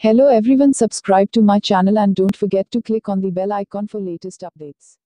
Hello everyone subscribe to my channel and don't forget to click on the bell icon for latest updates.